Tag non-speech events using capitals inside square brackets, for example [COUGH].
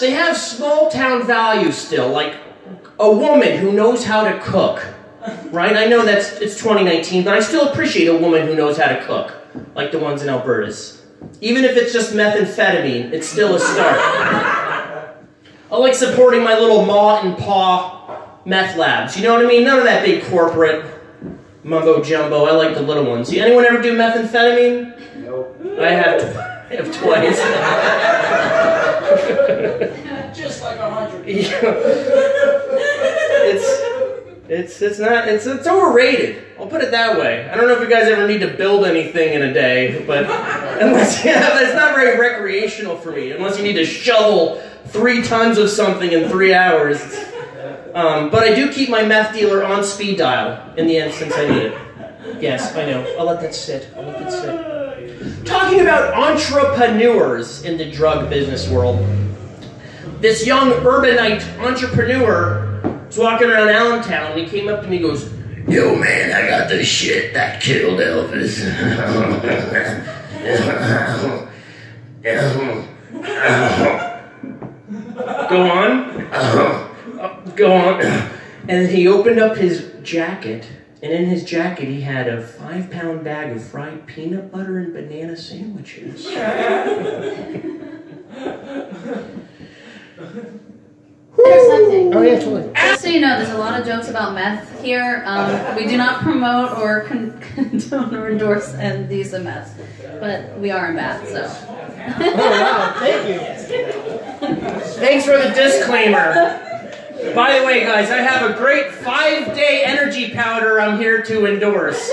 They have small town values still, like a woman who knows how to cook. Right? I know that's it's 2019, but I still appreciate a woman who knows how to cook, like the ones in Alburtis. Even if it's just methamphetamine, it's still a start. I like supporting my little ma and pa meth labs. You know what I mean? None of that big corporate mumbo jumbo. I like the little ones. Anyone ever do methamphetamine? Nope. I have, I have twice. [LAUGHS] Just like a hundred. [LAUGHS] it's it's it's not it's it's overrated. I'll put it that way. I don't know if you guys ever need to build anything in a day, but [LAUGHS] unless [LAUGHS] yeah, it's not very recreational for me. Unless you need to shovel three tons of something in three hours. Um, but I do keep my meth dealer on speed dial in the instance I need it. Yes, I know. I'll let that sit. I'll let that sit. Talking about entrepreneurs in the drug business world. This young urbanite entrepreneur was walking around Allentown and he came up to me and goes, Yo man, I got the shit that killed Elvis. Go on. Go on. And he opened up his jacket, and in his jacket he had a five pound bag of fried peanut butter and banana sandwiches. [LAUGHS] There's something. Oh, yeah, totally. Just so you know, there's a lot of jokes about meth here. Um, we do not promote or con- [LAUGHS] condone or endorse and the use of meth, but we are in Bath, so. Oh, wow. Thank you. Thanks for the disclaimer. By the way, guys, I have a great five day energy powder I'm here to endorse.